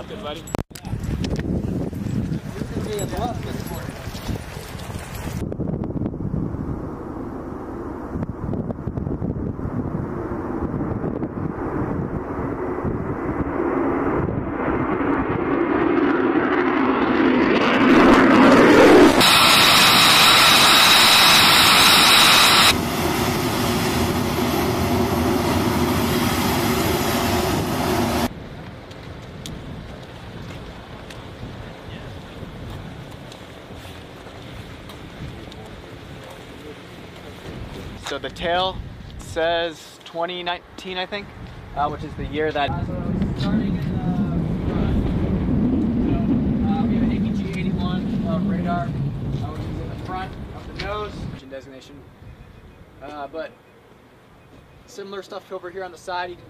caráter vale. So the tail says 2019, I think, uh, which is the year that. Uh, starting in the front, so uh, we have an APG 81 uh, radar, uh, which is in the front of the nose, engine designation. Uh, but similar stuff to over here on the side. You can